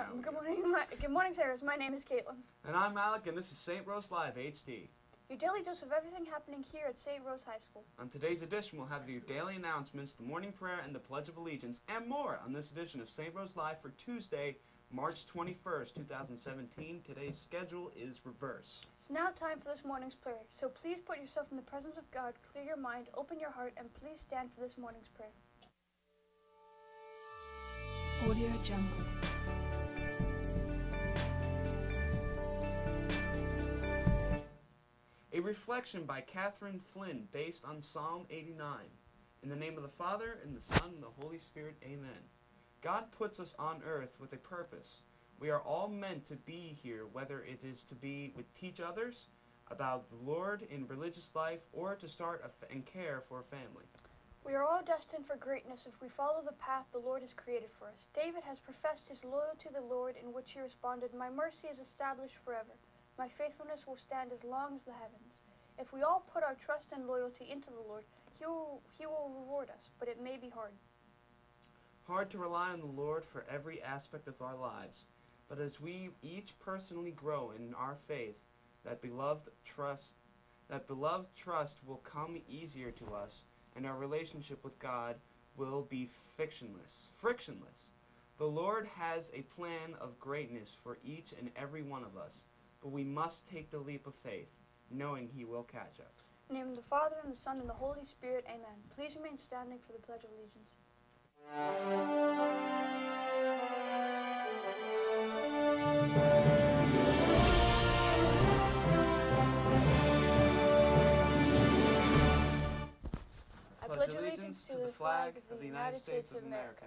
now. Good morning, my, good morning, Sarahs. My name is Caitlin. And I'm Alec, and this is St. Rose Live HD. Your daily dose of everything happening here at St. Rose High School. On today's edition, we'll have your daily announcements, the morning prayer, and the Pledge of Allegiance, and more on this edition of St. Rose Live for Tuesday, March 21st, 2017. Today's schedule is reverse. It's now time for this morning's prayer. So please put yourself in the presence of God, clear your mind, open your heart, and please stand for this morning's prayer. Audio Jungle. A reflection by Catherine Flynn based on Psalm 89. In the name of the Father, and the Son, and the Holy Spirit, amen. God puts us on earth with a purpose. We are all meant to be here, whether it is to be with teach others about the Lord in religious life or to start and care for a family. We are all destined for greatness if we follow the path the Lord has created for us. David has professed his loyalty to the Lord, in which he responded, My mercy is established forever. My faithfulness will stand as long as the heavens. If we all put our trust and loyalty into the Lord, he will, he will reward us, but it may be hard. Hard to rely on the Lord for every aspect of our lives, but as we each personally grow in our faith, that beloved trust that beloved trust will come easier to us and our relationship with God will be frictionless. Frictionless. The Lord has a plan of greatness for each and every one of us, but we must take the leap of faith, knowing he will catch us. In the name of the Father, and the Son, and the Holy Spirit, amen. Please remain standing for the Pledge of Allegiance. I pledge allegiance to the flag of the United States of America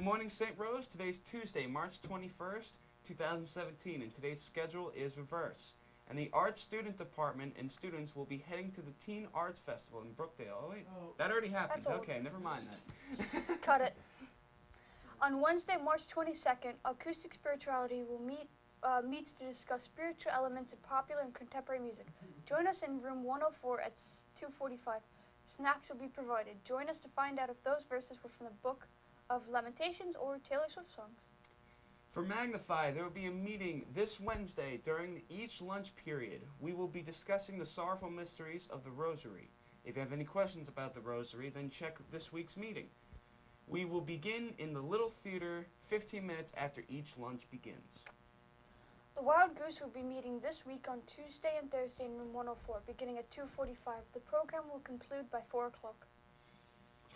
Good morning, St. Rose. Today's Tuesday, March 21st, 2017, and today's schedule is reverse. And the Art Student Department and students will be heading to the Teen Arts Festival in Brookdale. Oh, wait, that already happened. That's old. Okay, never mind that. Cut it. On Wednesday, March 22nd, Acoustic Spirituality will meet uh, meets to discuss spiritual elements in popular and contemporary music. Join us in room 104 at 2:45. Snacks will be provided. Join us to find out if those verses were from the Book of Lamentations or Taylor Swift songs. For Magnify, there will be a meeting this Wednesday during each lunch period. We will be discussing the sorrowful mysteries of the Rosary. If you have any questions about the Rosary, then check this week's meeting. We will begin in the Little Theater 15 minutes after each lunch begins. The Wild Goose will be meeting this week on Tuesday and Thursday in room 104, beginning at 2:45. The program will conclude by 4 o'clock.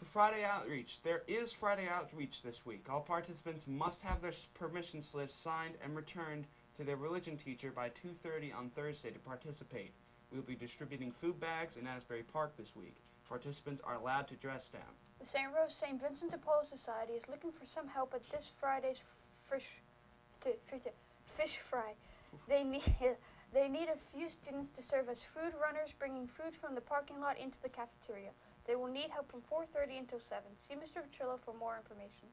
Friday Outreach, there is Friday Outreach this week. All participants must have their permission slips signed and returned to their religion teacher by 2:30 on Thursday to participate. We will be distributing food bags in Asbury Park this week. Participants are allowed to dress down. The St. Rose St. Vincent de Paul Society is looking for some help at this Friday's fish, fish fry. They need they need a few students to serve as food runners, bringing food from the parking lot into the cafeteria. They will need help from 4:30 until 7. See Mr. Petrillo for more information.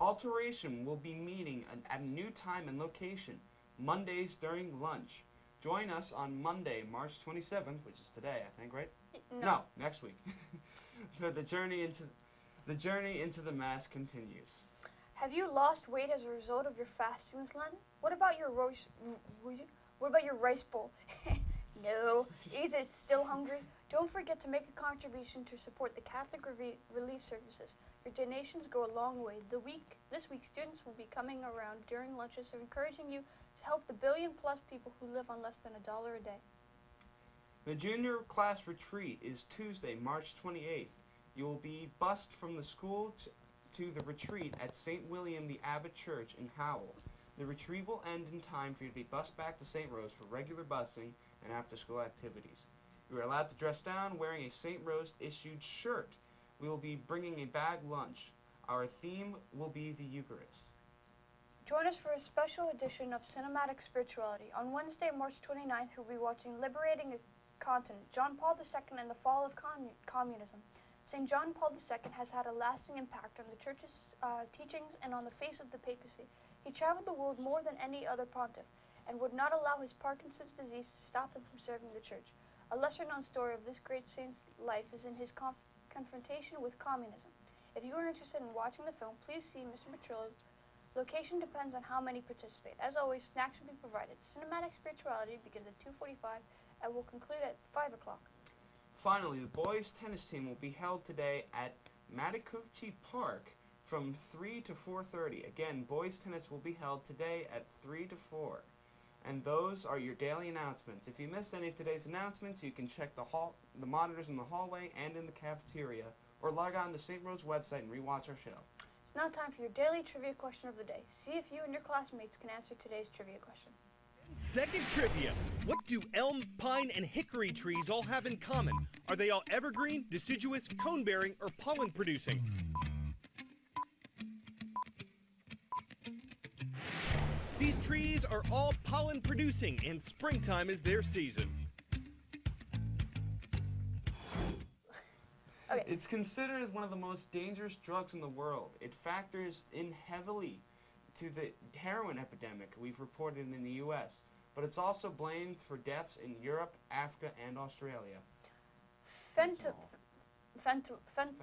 Adoration will be meeting at, a new time and location, Mondays during lunch. Join us on Monday, March 27th, which is today, I think, right? No. next week. For the journey into the journey into the mass continues. Have you lost weight as a result of your fasting this Lent? What about your rice? What about your rice bowl? no. Is it still hungry? Don't forget to make a contribution to support the Catholic Reve- Relief Services. Your donations go a long way. The week, this week, students will be coming around during lunches, so encouraging you to help the billion plus people who live on less than a dollar a day. The junior class retreat is Tuesday, March 28th. You will be bused from the school to the retreat at St. William the Abbot Church in Howell. The retreat will end in time for you to be bused back to St. Rose for regular busing and after school activities. You are allowed to dress down wearing a St. Rose issued shirt. We will be bringing a bag lunch. Our theme will be the Eucharist. Join us for a special edition of Cinematic Spirituality. On Wednesday, March 29th, we'll be watching Liberating a Continent, John Paul II and the Fall of Commu- Communism. St. John Paul II has had a lasting impact on the Church's uh, teachings and on the face of the papacy. He traveled the world more than any other pontiff and would not allow his Parkinson's disease to stop him from serving the Church. A lesser known story of this great saint's life is in his conf- confrontation with communism. If you are interested in watching the film, please see Mr. Petrillo Location depends on how many participate. As always, snacks will be provided. Cinematic spirituality begins at 2:45 and will conclude at 5 o'clock. Finally, the boys' tennis team will be held today at Matakuchi Park from 3 to 4:30. Again, boys' tennis will be held today at 3 to 4. And those are your daily announcements. If you missed any of today's announcements, you can check the hall, the monitors in the hallway and in the cafeteria, or log on to St. Rose website and rewatch our show. It's now time for your daily trivia question of the day. See if you and your classmates can answer today's trivia question. Second trivia. What do elm, pine, and hickory trees all have in common? Are they all evergreen, deciduous, cone bearing, or pollen trees are all pollen producing, and springtime is their season. Okay. It's considered as one of the most dangerous drugs in the world. It factors in heavily to the heroin epidemic we've reported in the U.S., but it's also blamed for deaths in Europe, Africa, and Australia. Fent- fentanyl, fent-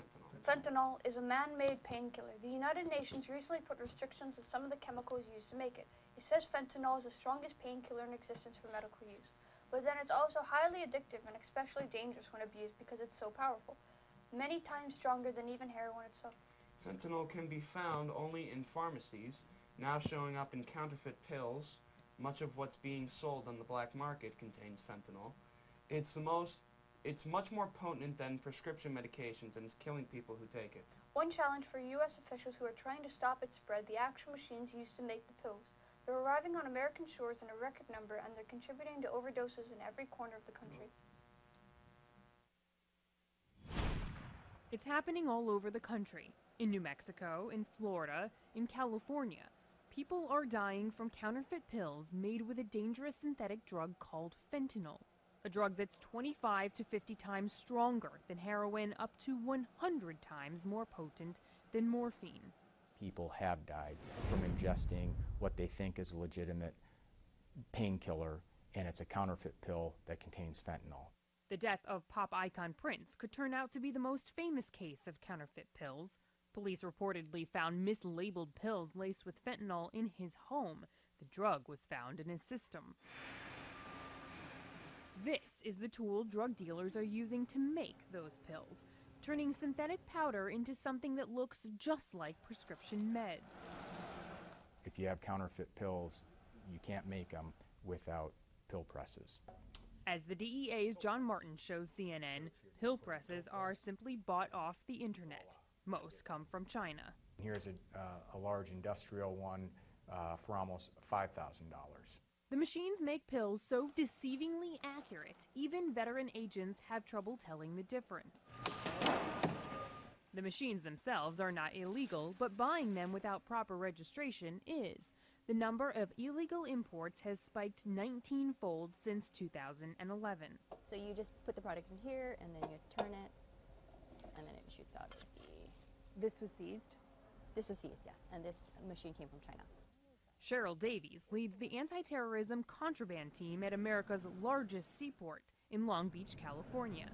Fentanyl. fentanyl is a man-made painkiller. The United Nations recently put restrictions on some of the chemicals used to make it. It says fentanyl is the strongest painkiller in existence for medical use. But then it's also highly addictive and especially dangerous when abused because it's so powerful. Many times stronger than even heroin itself. Fentanyl can be found only in pharmacies, now showing up in counterfeit pills. Much of what's being sold on the black market contains fentanyl. It's the most it's much more potent than prescription medications and is killing people who take it. One challenge for U.S. officials who are trying to stop its spread the actual machines used to make the pills. They're arriving on American shores in a record number and they're contributing to overdoses in every corner of the country. It's happening all over the country. In New Mexico, in Florida, in California. People are dying from counterfeit pills made with a dangerous synthetic drug called fentanyl. A drug that's 25 to 50 times stronger than heroin, up to 100 times more potent than morphine. People have died from ingesting what they think is a legitimate painkiller, and it's a counterfeit pill that contains fentanyl. The death of pop icon Prince could turn out to be the most famous case of counterfeit pills. Police reportedly found mislabeled pills laced with fentanyl in his home. The drug was found in his system. This is the tool drug dealers are using to make those pills, turning synthetic powder into something that looks just like prescription meds. If you have counterfeit pills, you can't make them without pill presses. As the DEA's John Martin shows CNN, pill presses are simply bought off the internet. Most come from China. Here's a, uh, a large industrial one uh, for almost $5,000. The machines make pills so deceivingly accurate, even veteran agents have trouble telling the difference. The machines themselves are not illegal, but buying them without proper registration is. The number of illegal imports has spiked 19 fold since 2011. So you just put the product in here and then you turn it and then it shoots out the. This was seized. This was seized, yes, and this machine came from China. Cheryl Davies leads the anti terrorism contraband team at America's largest seaport in Long Beach, California.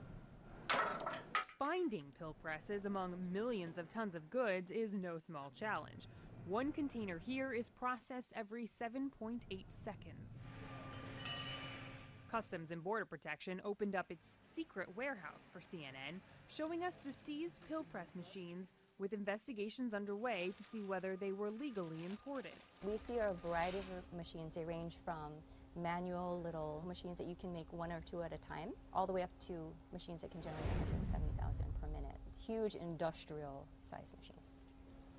Finding pill presses among millions of tons of goods is no small challenge. One container here is processed every 7.8 seconds. Customs and Border Protection opened up its secret warehouse for CNN, showing us the seized pill press machines with investigations underway to see whether they were legally imported. We see a variety of machines. They range from manual little machines that you can make one or two at a time, all the way up to machines that can generate 170,000 per minute. Huge industrial size machines.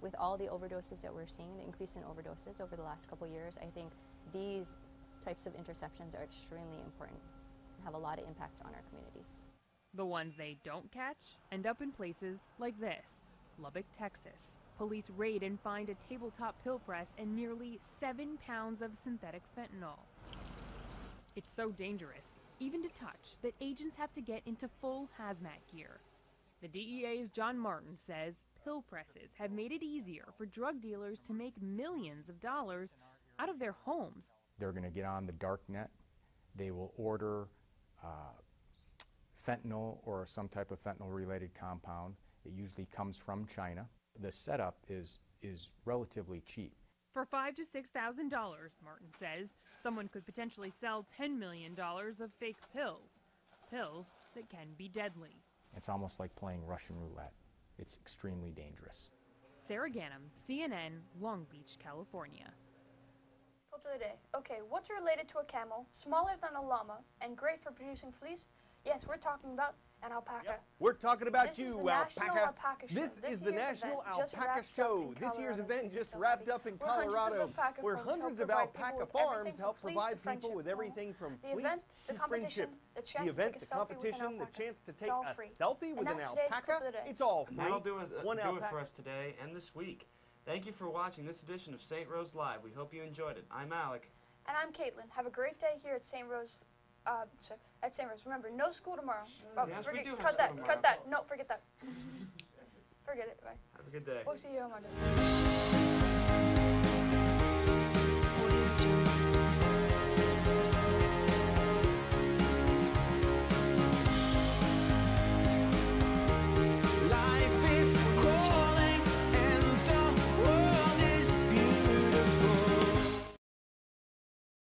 With all the overdoses that we're seeing, the increase in overdoses over the last couple years, I think these types of interceptions are extremely important and have a lot of impact on our communities. The ones they don't catch end up in places like this Lubbock, Texas. Police raid and find a tabletop pill press and nearly seven pounds of synthetic fentanyl. It's so dangerous, even to touch, that agents have to get into full hazmat gear. The DEA's John Martin says pill presses have made it easier for drug dealers to make millions of dollars out of their homes They're going to get on the dark net. They will order uh, fentanyl or some type of fentanyl-related compound. It usually comes from China. The setup is is relatively cheap. For five to six thousand dollars, Martin says, someone could potentially sell ten million dollars of fake pills. Pills that can be deadly. It's almost like playing Russian roulette. It's extremely dangerous. Sara Ganim, CNN, Long Beach, California. Quote of the day. Okay, what's related to a camel, smaller than a llama, and great for producing fleece? Yes, we're talking about an alpaca. We're talking about This is you, the National Alpaca. Alpaca Show. This, This is the National Alpaca Show. This year's event just wrapped up in Where hundreds of Colorado, alpaca where hundreds of alpaca farms help from fleece to provide people with everything from The fleece event, the to competition, friendship. the The chance to event, take a the selfie with an competition, the chance to take a free. selfie with an that's today's clip alpaca. of the day. It's all And free. that'll do it, uh, One do it for us today and this week. Thank you for watching this edition of St. Rose Live. We hope you enjoyed it. I'm Alec. And I'm Caitlin. Have a great day here at St. Rose. Uh, sorry, at St. Rose. Remember, no school tomorrow. Oh, Yes, we do cut that. tomorrow. Cut that. No, forget that. forget it. Bye. Have a good day. We'll see you on Monday.